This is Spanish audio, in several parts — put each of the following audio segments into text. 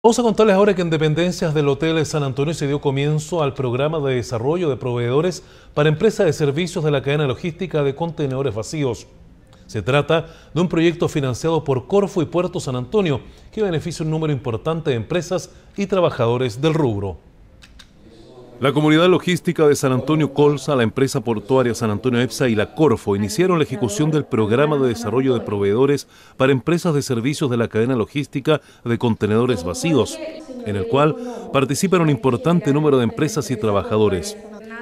Vamos a contarles ahora que en dependencias del Hotel San Antonio se dio comienzo al programa de desarrollo de proveedores para empresas de servicios de la cadena logística de contenedores vacíos. Se trata de un proyecto financiado por Corfo y Puerto San Antonio que beneficia un número importante de empresas y trabajadores del rubro. La comunidad logística de San Antonio Colsa, la empresa portuaria San Antonio EPSA y la Corfo iniciaron la ejecución del programa de desarrollo de proveedores para empresas de servicios de la cadena logística de contenedores vacíos, en el cual participan un importante número de empresas y trabajadores.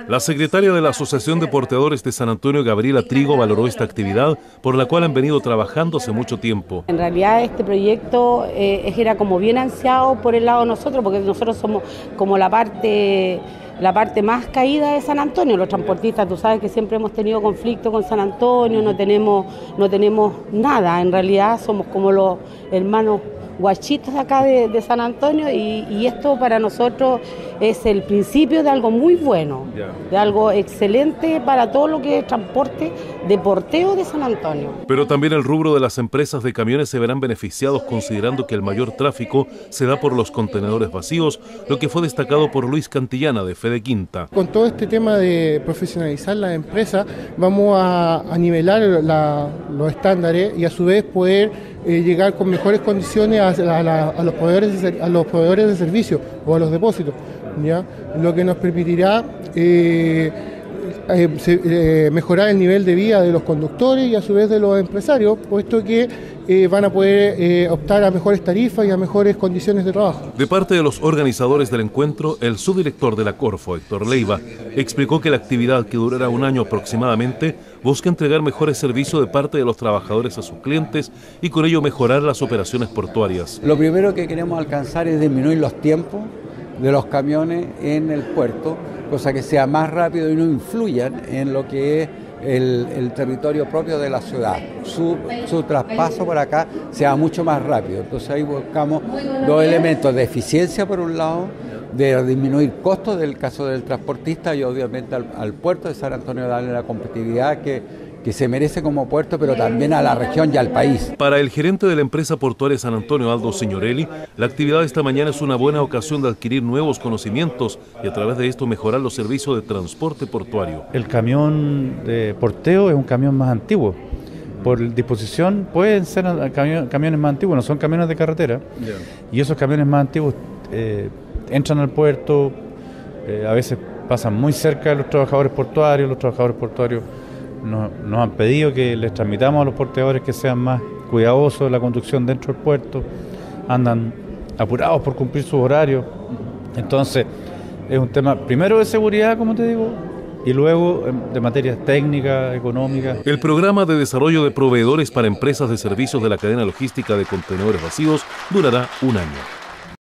La secretaria de la Asociación de Porteadores de San Antonio, Gabriela Trigo, valoró esta actividad por la cual han venido trabajando hace mucho tiempo. En realidad este proyecto eh, era como bien ansiado por el lado de nosotros, porque nosotros somos como la parte la parte más caída de San Antonio. Los transportistas, tú sabes que siempre hemos tenido conflicto con San Antonio, no tenemos, no tenemos nada, en realidad somos como los hermanos guachitos acá de, San Antonio y, esto para nosotros es el principio de algo muy bueno, de algo excelente para todo lo que es transporte de porteo de San Antonio. Pero también el rubro de las empresas de camiones se verán beneficiados considerando que el mayor tráfico se da por los contenedores vacíos, lo que fue destacado por Luis Cantillana de Fede Quinta. Con todo este tema de profesionalizar la empresa, vamos a, nivelar los estándares y a su vez poder eh, llegar con mejores condiciones a, los proveedores de, a los proveedores de servicios o a los depósitos, ¿ya? lo que nos permitirá eh, eh, eh, mejorar el nivel de vida de los conductores y a su vez de los empresarios, puesto que van a poder optar a mejores tarifas y a mejores condiciones de trabajo. De parte de los organizadores del encuentro, el subdirector de la Corfo, Héctor Leiva, explicó que la actividad, que durará un año aproximadamente, busca entregar mejores servicios de parte de los trabajadores a sus clientes y con ello mejorar las operaciones portuarias. Lo primero que queremos alcanzar es disminuir los tiempos de los camiones en el puerto, cosa que sea más rápido y no influyan en lo que es el, territorio propio de la ciudad. Su, su, traspaso por acá sea mucho más rápido. Entonces ahí buscamos dos elementos de eficiencia por un lado, de disminuir costos del caso del transportista y obviamente al, al puerto de San Antonio darle la competitividad que que se merece como puerto, pero también a la región y al país. Para el gerente de la empresa portuaria San Antonio, Aldo Signorelli, la actividad de esta mañana es una buena ocasión de adquirir nuevos conocimientos y a través de esto mejorar los servicios de transporte portuario. El camión de porteo es un camión más antiguo. Por disposición pueden ser camiones más antiguos, no son camiones de carretera. Y esos camiones más antiguos eh, entran al puerto, eh, a veces pasan muy cerca de los trabajadores portuarios, los trabajadores portuarios nos, han pedido que les transmitamos a los porteadores que sean más cuidadosos de la conducción dentro del puerto, andan apurados por cumplir sus horarios. Entonces, es un tema primero de seguridad, como te digo, y luego em, de materias técnicas, económicas. El programa de desarrollo de proveedores para empresas de servicios de la cadena logística de contenedores vacíos durará un año.